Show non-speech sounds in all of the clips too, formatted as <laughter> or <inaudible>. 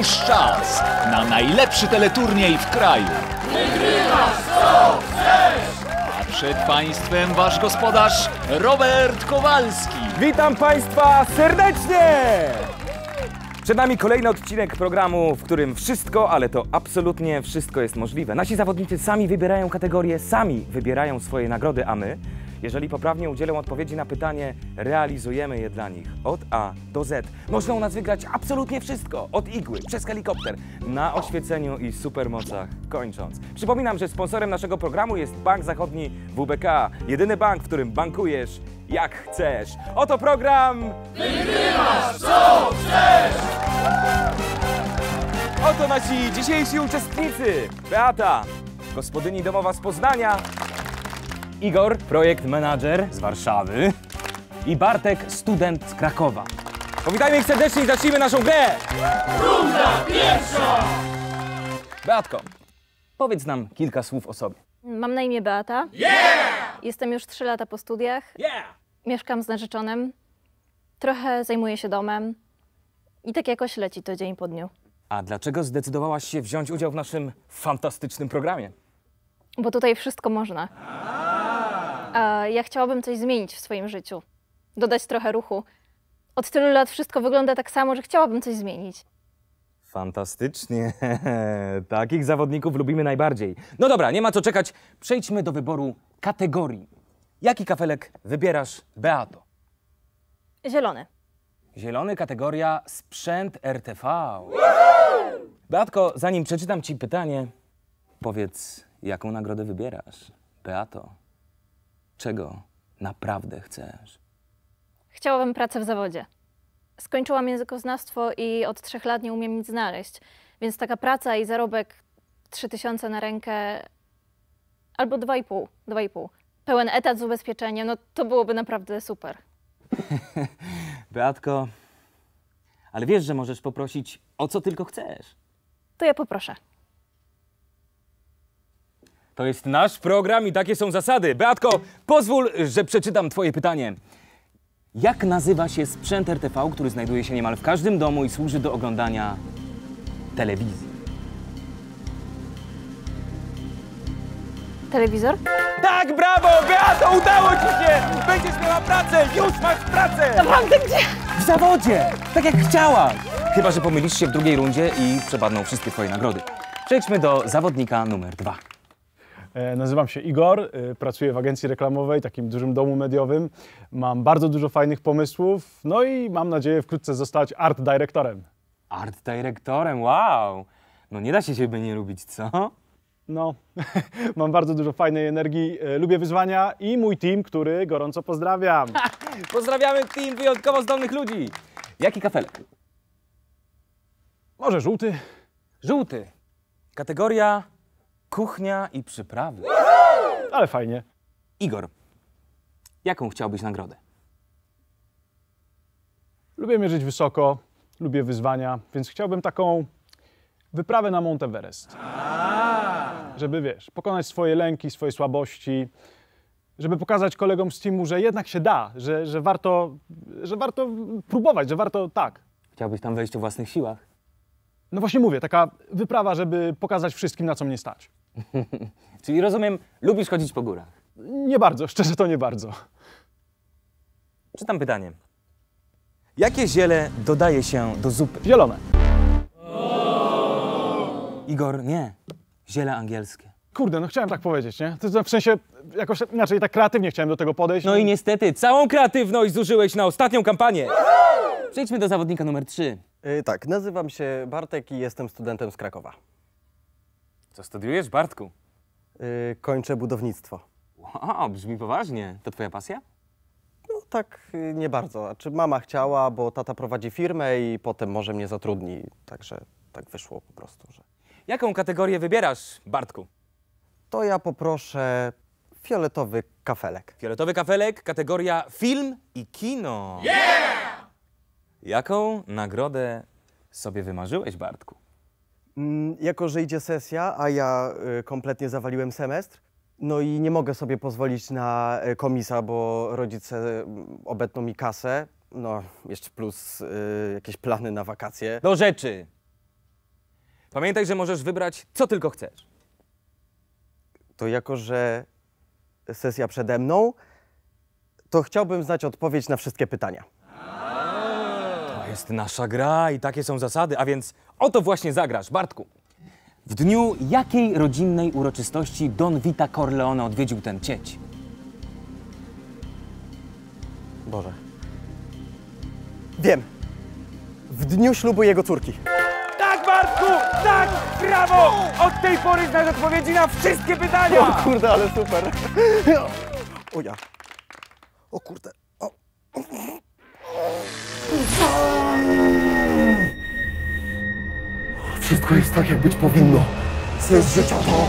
Już czas na najlepszy teleturniej w kraju. A przed Państwem Wasz gospodarz Robert Kowalski. Witam Państwa serdecznie! Przed nami kolejny odcinek programu, w którym wszystko, ale to absolutnie wszystko jest możliwe. Nasi zawodnicy sami wybierają kategorie, sami wybierają swoje nagrody, a my, jeżeli poprawnie udzielą odpowiedzi na pytanie, realizujemy je dla nich od A do Z. Można u nas wygrać absolutnie wszystko, od igły, przez helikopter, na oświeceniu i supermocach kończąc. Przypominam, że sponsorem naszego programu jest Bank Zachodni WBK, jedyny bank, w którym bankujesz jak chcesz. Oto program... Oto nasi dzisiejsi uczestnicy. Beata, gospodyni domowa z Poznania. Igor, projekt manager z Warszawy. I Bartek, student z Krakowa. Powitajmy ich serdecznie i zacznijmy naszą grę! Runda pierwsza! Beatko, powiedz nam kilka słów o sobie. Mam na imię Beata. Yeah! Jestem już 3 lata po studiach. Yeah! Mieszkam z narzeczonym. Trochę zajmuję się domem. I tak jakoś leci to dzień po dniu. A dlaczego zdecydowałaś się wziąć udział w naszym fantastycznym programie? Bo tutaj wszystko można. A ja chciałabym coś zmienić w swoim życiu. Dodać trochę ruchu. Od tylu lat wszystko wygląda tak samo, że chciałabym coś zmienić. Fantastycznie. <laughs> Takich zawodników lubimy najbardziej. No dobra, nie ma co czekać. Przejdźmy do wyboru kategorii. Jaki kafelek wybierasz, Beato? Zielony. Zielony kategoria sprzęt RTV. Beatko, zanim przeczytam ci pytanie, powiedz, jaką nagrodę wybierasz? Beato, czego naprawdę chcesz? Chciałabym pracę w zawodzie. Skończyłam językoznawstwo i od trzech lat nie umiem nic znaleźć. Więc taka praca i zarobek 3000 na rękę albo 2,5, 2,5. Pełen etat z ubezpieczeniem, no to byłoby naprawdę super. <laughs> Beatko, ale wiesz, że możesz poprosić o co tylko chcesz. To ja poproszę. To jest nasz program i takie są zasady. Beatko, pozwól, że przeczytam Twoje pytanie. Jak nazywa się sprzęt RTV, który znajduje się niemal w każdym domu i służy do oglądania telewizji? Telewizor? Tak, brawo! Beato, udało Ci się! Będziesz miała pracę! Już masz pracę! Naprawdę gdzie? W zawodzie! Tak jak chciała! Chyba, że pomylisz się w drugiej rundzie i przepadną wszystkie Twoje nagrody. Przejdźmy do zawodnika numer dwa. E, Nazywam się Igor, e, pracuję w agencji reklamowej, takim dużym domu mediowym. Mam bardzo dużo fajnych pomysłów, no i mam nadzieję wkrótce zostać art dyrektorem. Art dyrektorem, wow! No nie da się siebie nie lubić, co? No, <laughs> mam bardzo dużo fajnej energii, e, lubię wyzwania i mój team, który gorąco pozdrawiam. <laughs> Pozdrawiamy team wyjątkowo zdolnych ludzi. Jaki kafelek? Może żółty? Żółty. Kategoria kuchnia i przyprawy. Ale fajnie. Igor, jaką chciałbyś nagrodę? Lubię mierzyć wysoko, lubię wyzwania, więc chciałbym taką wyprawę na Mount Everest. Żeby, wiesz, pokonać swoje lęki, swoje słabości, żeby pokazać kolegom z teamu, że jednak się da, że, że, warto, że warto próbować, że warto tak. Chciałbyś tam wejść o własnych siłach? No właśnie mówię, taka wyprawa, żeby pokazać wszystkim, na co mnie stać. <laughs> Czyli rozumiem, lubisz chodzić po górach. Nie bardzo, szczerze to nie bardzo. Czytam pytanie. Jakie ziele dodaje się do zupy? Zielone. Igor, nie. Ziele angielskie. Kurde, no chciałem tak powiedzieć, nie? To, w sensie jakoś inaczej, tak kreatywnie chciałem do tego podejść. No i niestety, całą kreatywność zużyłeś na ostatnią kampanię. Przejdźmy do zawodnika numer 3. Y, Tak, nazywam się Bartek i jestem studentem z Krakowa. Co studiujesz, Bartku? Y, Kończę budownictwo. Wow, brzmi poważnie. To twoja pasja? No tak, y, nie bardzo. Znaczy mama chciała, bo tata prowadzi firmę i potem może mnie zatrudni. Także tak wyszło po prostu, że... Jaką kategorię wybierasz, Bartku? To ja poproszę fioletowy kafelek. Fioletowy kafelek, kategoria film i kino. Yeah! Jaką nagrodę sobie wymarzyłeś, Bartku? Mm, Jako, że idzie sesja, a ja y, kompletnie zawaliłem semestr, no i nie mogę sobie pozwolić na y, komisa, bo rodzice mm, obetną mi kasę, no jeszcze plus y, jakieś plany na wakacje. Do rzeczy. Pamiętaj, że możesz wybrać co tylko chcesz. To jako, że sesja przede mną, to chciałbym znać odpowiedź na wszystkie pytania. To jest nasza gra i takie są zasady, a więc oto właśnie zagrasz, Bartku. W dniu jakiej rodzinnej uroczystości Don Vita Corleone odwiedził ten cieć? Boże. Wiem. W dniu ślubu jego córki. Tak, Bartku! Tak! Brawo! Od tej pory znasz odpowiedzi na wszystkie pytania! O kurde, ale super. O ja. O kurde. O. Wszystko jest tak, jak być powinno. Sens życia to...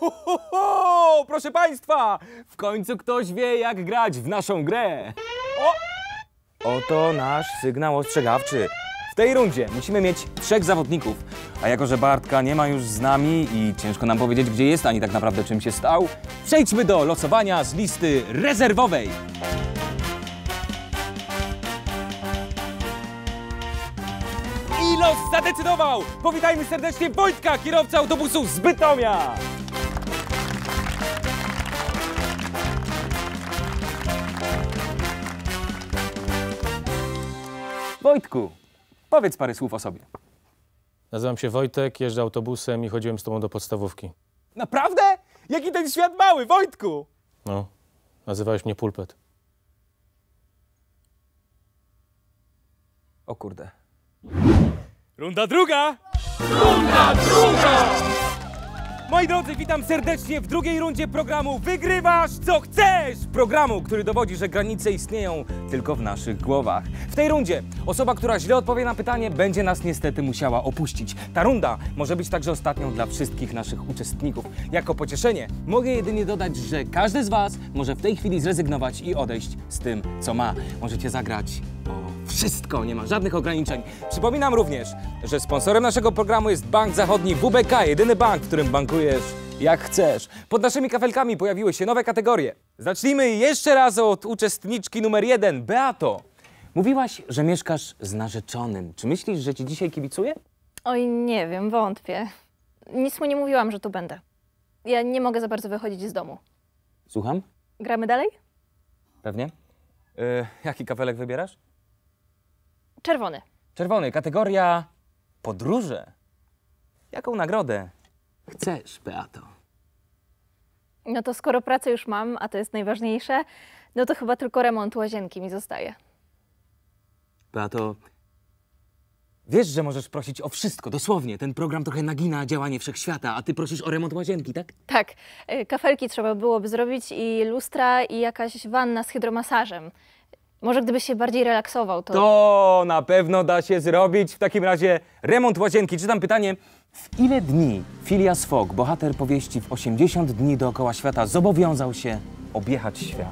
Ho, ho, ho! Proszę Państwa! W końcu ktoś wie, jak grać w naszą grę. O! Oto nasz sygnał ostrzegawczy. W tej rundzie musimy mieć trzech zawodników. A jako, że Bartka nie ma już z nami i ciężko nam powiedzieć, gdzie jest, ani tak naprawdę czym się stał, przejdźmy do losowania z listy rezerwowej. Los zadecydował! Powitajmy serdecznie Wojtka, kierowcę autobusu z Bytomia! Wojtku, powiedz parę słów o sobie. Nazywam się Wojtek, jeżdżę autobusem i chodziłem z tobą do podstawówki. Naprawdę? Jaki ten świat mały, Wojtku! No, nazywałeś mnie Pulpet. O kurde. Runda druga! Runda druga! Moi drodzy, witam serdecznie w drugiej rundzie programu Wygrywasz co chcesz! Programu, który dowodzi, że granice istnieją tylko w naszych głowach. W tej rundzie osoba, która źle odpowie na pytanie, będzie nas niestety musiała opuścić. Ta runda może być także ostatnią dla wszystkich naszych uczestników. Jako pocieszenie mogę jedynie dodać, że każdy z Was może w tej chwili zrezygnować i odejść z tym, co ma. Możecie zagrać wszystko, nie ma żadnych ograniczeń. Przypominam również, że sponsorem naszego programu jest Bank Zachodni WBK, jedyny bank, w którym bankujesz jak chcesz. Pod naszymi kafelkami pojawiły się nowe kategorie. Zacznijmy jeszcze raz od uczestniczki numer jeden, Beato. Mówiłaś, że mieszkasz z narzeczonym. Czy myślisz, że ci dzisiaj kibicuje? Oj, nie wiem, wątpię. Nic mu nie mówiłam, że tu będę. Ja nie mogę za bardzo wychodzić z domu. Słucham? Gramy dalej? Pewnie. Yy, jaki kafelek wybierasz? Czerwony. Czerwony, kategoria podróże. Jaką nagrodę chcesz, Beato? No to skoro pracę już mam, a to jest najważniejsze, no to chyba tylko remont łazienki mi zostaje. Beato, wiesz, że możesz prosić o wszystko, dosłownie. Ten program trochę nagina działanie wszechświata, a ty prosisz o remont łazienki, tak? Tak, y, kafelki trzeba byłoby zrobić i lustra i jakaś wanna z hydromasażem. Może gdybyś się bardziej relaksował, to... To na pewno da się zrobić. W takim razie remont łazienki. Czytam pytanie. W ile dni Phileas Fogg, bohater powieści w 80 dni dookoła świata, zobowiązał się objechać świat?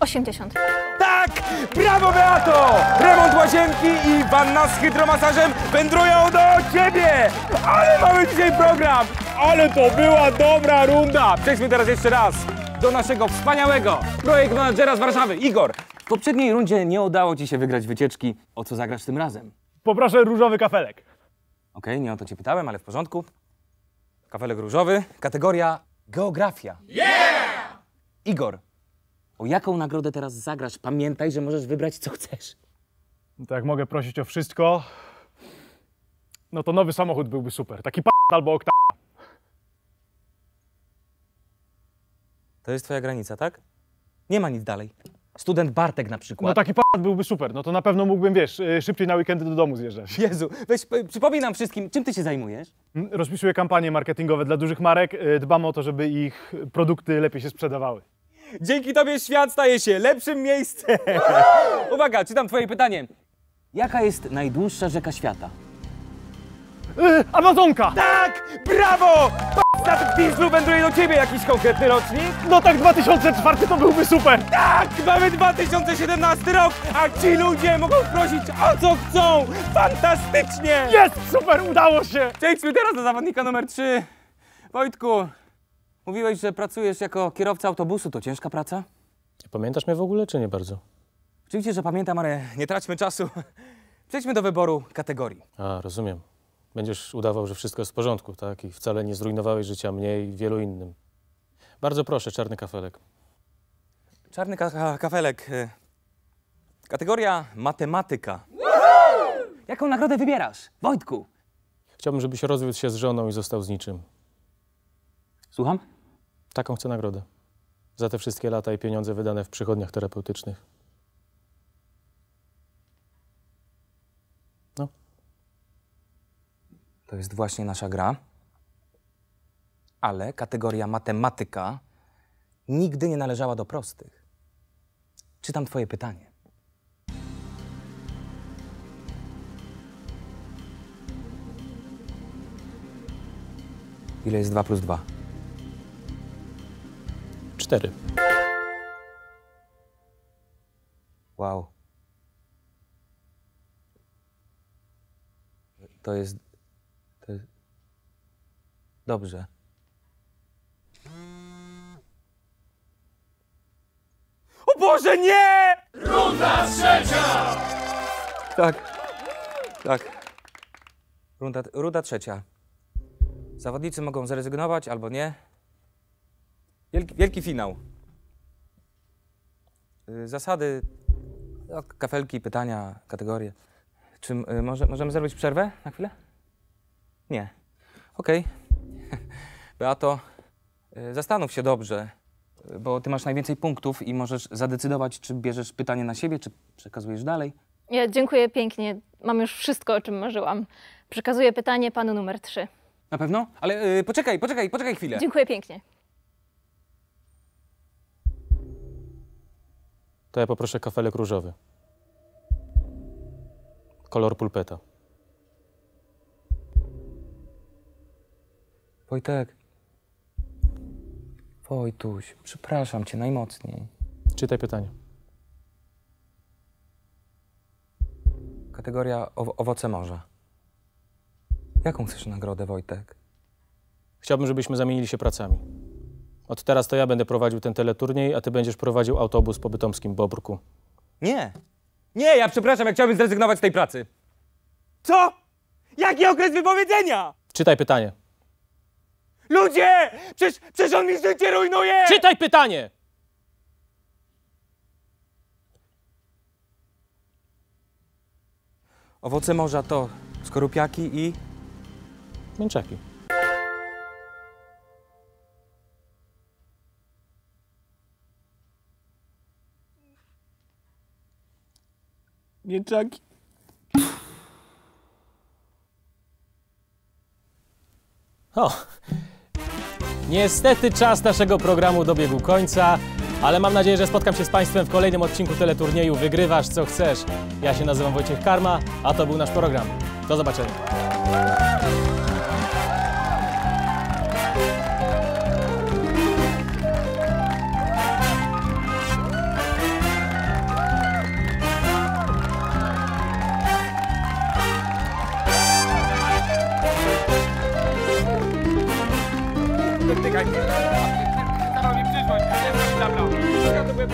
80. Tak! Brawo, Beato! Remont łazienki i wanna z hydromasażem wędrują do ciebie! Ale mamy dzisiaj program! Ale to była dobra runda! Przejdźmy teraz jeszcze raz do naszego wspaniałego projekt managera z Warszawy, Igor. W poprzedniej rundzie nie udało ci się wygrać wycieczki. O co zagrasz tym razem? Poproszę różowy kafelek. Okej, nie o to cię pytałem, ale w porządku. Kafelek różowy, kategoria geografia. Yeah! Igor, o jaką nagrodę teraz zagrasz? Pamiętaj, że możesz wybrać co chcesz. No to jak mogę prosić o wszystko, no to nowy samochód byłby super. Taki p albo okta. To jest twoja granica, tak? Nie ma nic dalej. Student Bartek na przykład. No taki p byłby super. No to na pewno mógłbym, wiesz, y, szybciej na weekendy do domu zjeżdżać. <laughs> Jezu, weź, przypomnij nam wszystkim, czym ty się zajmujesz? Mm, Rozpisuję kampanie marketingowe dla dużych marek. y, Dbam o to, żeby ich produkty lepiej się sprzedawały. Dzięki tobie świat staje się lepszym miejscem. <laughs> Uwaga, czytam twoje pytanie. Jaka jest najdłuższa rzeka świata? Y, Amazonka! Tak! Brawo! P***a dieslu wędruje do ciebie jakiś konkretny rocznik? No tak 2004 to byłby super! Tak! Mamy 2017 rok, a ci ludzie mogą prosić o co chcą! Fantastycznie! Jest! Super! Udało się! Przejdźmy teraz do zawodnika numer 3. Wojtku, mówiłeś, że pracujesz jako kierowca autobusu. To ciężka praca? Pamiętasz mnie w ogóle, czy nie bardzo? Oczywiście, że pamiętam, ale nie traćmy czasu. Przejdźmy do wyboru kategorii. A, rozumiem. Będziesz udawał, że wszystko jest w porządku, tak? I wcale nie zrujnowałeś życia mnie i wielu innym. Bardzo proszę, czarny kafelek. Czarny ka- ka- kafelek. y, Kategoria matematyka. Jaką nagrodę wybierasz? Wojtku. Chciałbym, żebyś rozwiódł się z żoną i został z niczym. Słucham? Taką chcę nagrodę. Za te wszystkie lata i pieniądze wydane w przychodniach terapeutycznych. To jest właśnie nasza gra. Ale kategoria matematyka nigdy nie należała do prostych. Czytam Twoje pytanie. Ile jest 2 plus 2? Cztery. Wow. To jest. Dobrze. O Boże, nie! Runda trzecia! Tak. Tak. Runda, runda trzecia. Zawodnicy mogą zrezygnować albo nie. Wielki, wielki finał. Y, Zasady no, kafelki, pytania, kategorie. Czy y, może, możemy zrobić przerwę na chwilę? Nie. Okej. Beato, y, zastanów się dobrze, bo ty masz najwięcej punktów i możesz zadecydować, czy bierzesz pytanie na siebie, czy przekazujesz dalej. Ja dziękuję pięknie. Mam już wszystko, o czym marzyłam. Przekazuję pytanie panu numer 3. Na pewno? Ale y, poczekaj, poczekaj, poczekaj chwilę. Dziękuję pięknie. To ja poproszę kafelek różowy. Kolor pulpeta. Wojtek. Wojtuś, przepraszam cię najmocniej. Czytaj pytanie. Kategoria owo- owoce morza. Jaką chcesz nagrodę, Wojtek? Chciałbym, żebyśmy zamienili się pracami. Od teraz to ja będę prowadził ten teleturniej, a ty będziesz prowadził autobus po bytomskim Bobrku. Nie. Nie, ja przepraszam, ja chciałbym zrezygnować z tej pracy. Co? Jaki okres wypowiedzenia? Czytaj pytanie. Ludzie! Przecież, przecież on mi życie rujnuje! Czytaj pytanie! Owoce morza to skorupiaki i... Mięczaki. Mięczaki. O! Niestety czas naszego programu dobiegł końca, ale mam nadzieję, że spotkam się z Państwem w kolejnym odcinku teleturnieju Wygrywasz co chcesz. Ja się nazywam Wojciech Karma, a to był nasz program. Do zobaczenia. Stanowi przyszłość, nie zabrał. Ja to byłem